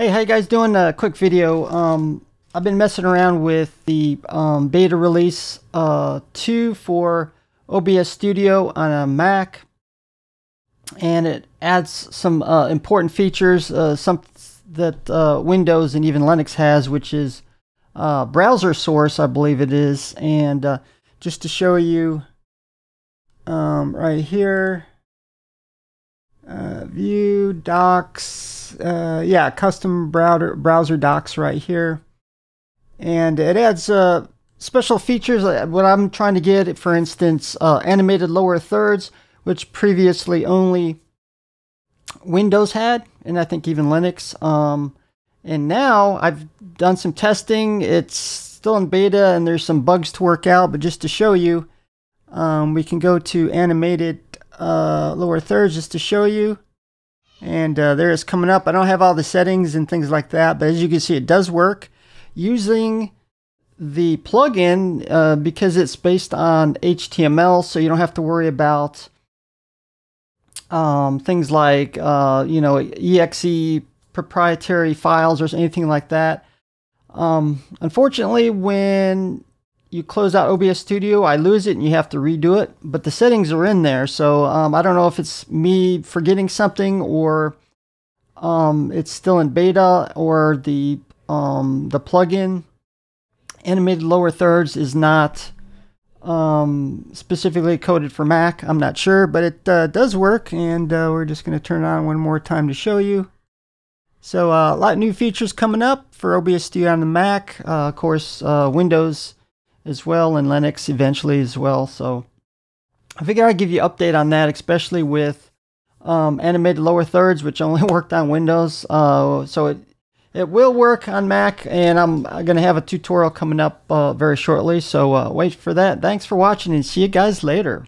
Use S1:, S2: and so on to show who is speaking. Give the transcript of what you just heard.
S1: Hey, how you guys doing? A quick video. Um, I've been messing around with the um, beta release uh, 2 for OBS Studio on a Mac. And it adds some uh, important features, uh, some that uh, Windows and even Linux has, which is uh, browser source, I believe it is. And just to show you um, right here, view docks, uh, yeah, custom browser browser docks right here, and it adds uh, special features. Uh, what I'm trying to get, for instance, uh, animated lower thirds, which previously only Windows had, and I think even Linux. Um, and now I've done some testing. It's still in beta, and there's some bugs to work out. But just to show you, um, we can go to animated uh, lower thirds just to show you. And uh, there it's coming up. I don't have all the settings and things like that, but as you can see, it does work using the plugin uh, because it's based on HTML, so you don't have to worry about um, things like uh, you know exe proprietary files or anything like that. Um, unfortunately, when you close out OBS Studio, I lose it and you have to redo it. But the settings are in there, so um, I don't know if it's me forgetting something or um, it's still in beta or the um, the plugin animated lower thirds is not um, specifically coded for Mac. I'm not sure, but it uh, does work, and uh, we're just going to turn it on one more time to show you. So uh, a lot of new features coming up for OBS Studio on the Mac. Uh, of course, uh, Windows as well and Linux eventually as well. So I figure I'd give you update on that, especially with um, animated lower thirds, which only worked on Windows. Uh, so it it will work on Mac, and I'm going to have a tutorial coming up uh, very shortly. So uh, wait for that. Thanks for watching, and see you guys later.